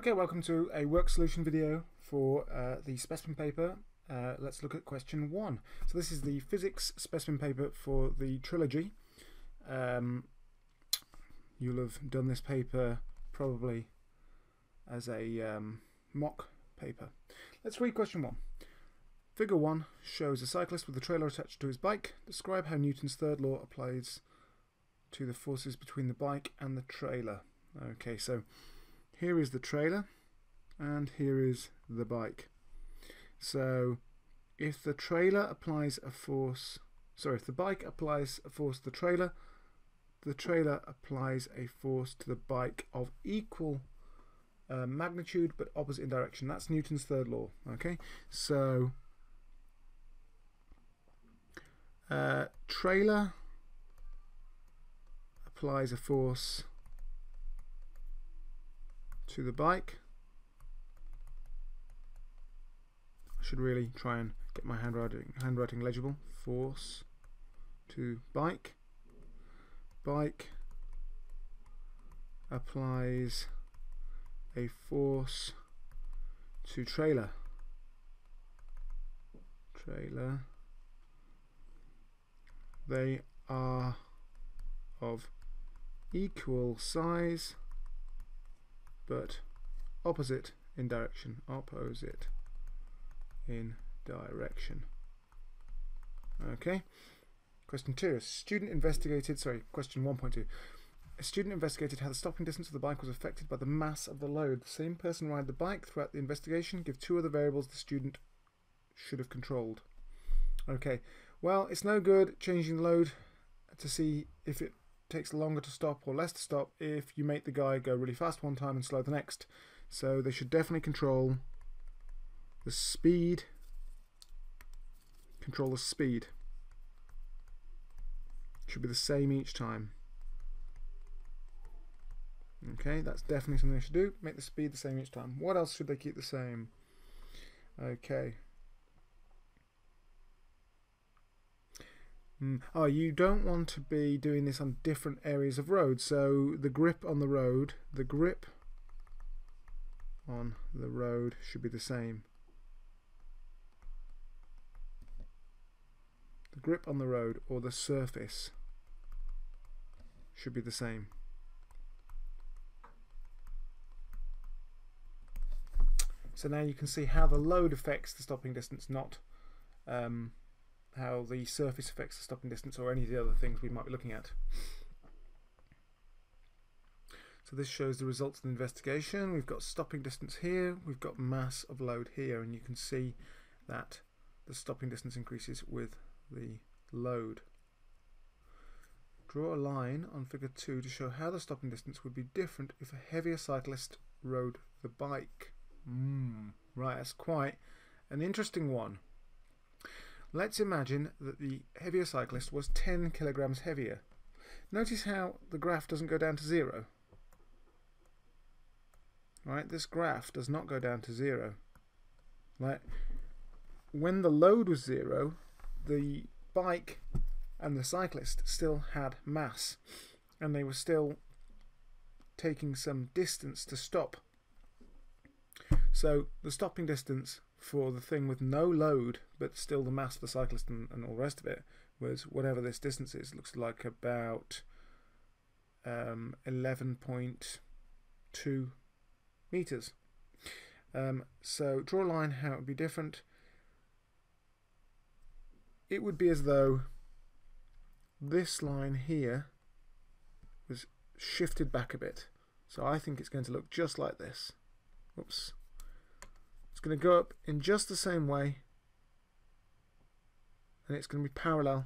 Okay, welcome to a work solution video for uh, the specimen paper. Uh, let's look at question one. So this is the physics specimen paper for the trilogy. Um, you'll have done this paper probably as a um, mock paper. Let's read question one. Figure 1 shows a cyclist with a trailer attached to his bike. Describe how Newton's third law applies to the forces between the bike and the trailer. Okay, so here is the trailer and here is the bike. So if the trailer applies a force, sorry, if the bike applies a force to the trailer, the trailer applies a force to the bike of equal uh, magnitude but opposite in direction. That's Newton's third law. Okay, so uh, trailer applies a force to the bike. I should really try and get my handwriting handwriting legible. Force to bike. Bike applies a force to trailer. Trailer. They are of equal size but opposite in direction. Opposite in direction. Okay. Question 2. A student investigated, sorry, question 1.2. A student investigated how the stopping distance of the bike was affected by the mass of the load. The same person ride the bike throughout the investigation. Give two other variables the student should have controlled. Okay, well, it's no good changing the load to see if it takes longer to stop or less to stop if you make the guy go really fast one time and slow the next. So they should definitely control the speed. Control the speed. Should be the same each time. Okay, that's definitely something they should do. Make the speed the same each time. What else should they keep the same? Okay. Mm. Oh, you don't want to be doing this on different areas of road. So the grip on the road, the grip on the road should be the same. The grip on the road or the surface should be the same. So now you can see how the load affects the stopping distance, not um, how the surface affects the stopping distance or any of the other things we might be looking at. So this shows the results of the investigation. We've got stopping distance here, we've got mass of load here, and you can see that the stopping distance increases with the load. Draw a line on figure 2 to show how the stopping distance would be different if a heavier cyclist rode the bike. Mm, right, that's quite an interesting one. Let's imagine that the heavier cyclist was 10 kilograms heavier. Notice how the graph doesn't go down to zero. Right, this graph does not go down to zero. Right, when the load was zero, the bike and the cyclist still had mass, and they were still taking some distance to stop. So the stopping distance for the thing with no load, but still the mass of the cyclist and, and all the rest of it, was whatever this distance is. Looks like about um, 11.2 meters. Um, so draw a line how it would be different. It would be as though this line here was shifted back a bit. So I think it's going to look just like this. Oops. It's going to go up in just the same way and it's going to be parallel.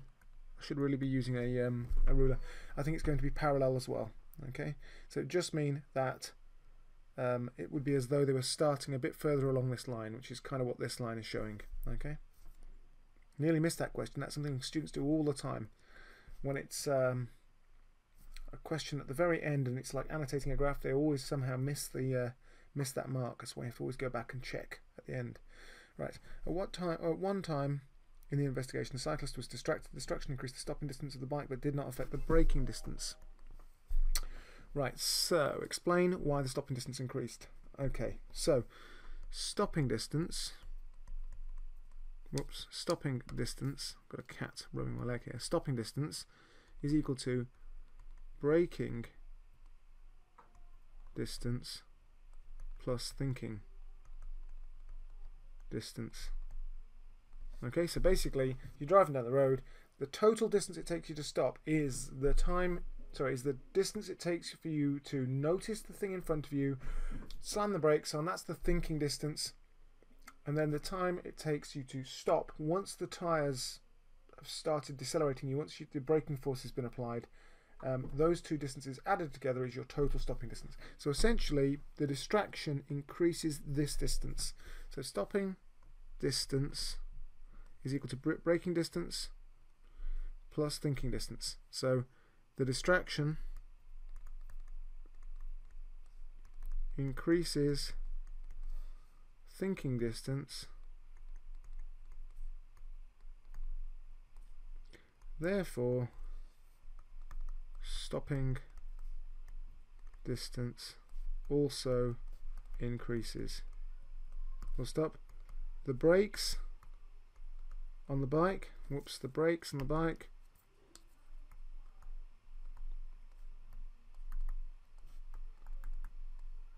I should really be using a, um, a ruler. I think it's going to be parallel as well. Okay, so it just mean that um, it would be as though they were starting a bit further along this line, which is kind of what this line is showing. Okay, nearly missed that question. That's something students do all the time when it's um, a question at the very end and it's like annotating a graph. They always somehow miss the uh, miss that mark. That's why you have to always go back and check the end. Right. At what time? At one time in the investigation, the cyclist was distracted. The distraction increased the stopping distance of the bike, but did not affect the braking distance. Right, so explain why the stopping distance increased. Okay, so stopping distance. Whoops, stopping distance. Got a cat rubbing my leg here. Stopping distance is equal to braking distance plus thinking distance. Okay, so basically, you're driving down the road. The total distance it takes you to stop is the time sorry, is the distance it takes for you to notice the thing in front of you, slam the brakes on, that's the thinking distance, and then the time it takes you to stop once the tyres have started decelerating you, once you, the braking force has been applied. Um, those two distances added together is your total stopping distance. So essentially, the distraction increases this distance. So stopping distance is equal to braking distance plus thinking distance. So the distraction increases thinking distance. Therefore stopping distance also increases. We'll stop the brakes on the bike whoops the brakes on the bike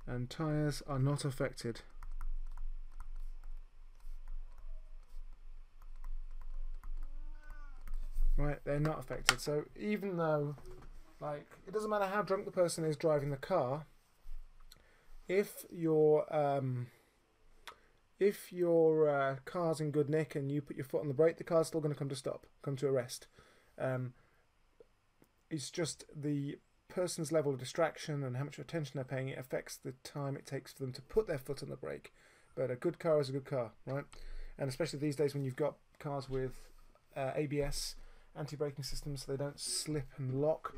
and tyres are not affected. Right, they're not affected. So even though, like, it doesn't matter how drunk the person is driving the car, if your um, if your uh, car's in good nick and you put your foot on the brake, the car's still going to come to stop, come to arrest. Um, it's just the person's level of distraction and how much attention they're paying, it affects the time it takes for them to put their foot on the brake. But a good car is a good car, right? And especially these days when you've got cars with uh, ABS, anti-braking systems, so they don't slip and lock,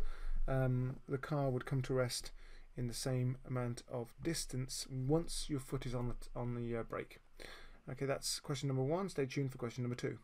um, the car would come to rest in the same amount of distance once your foot is on the on the uh, brake. Okay, that's question number one. Stay tuned for question number two.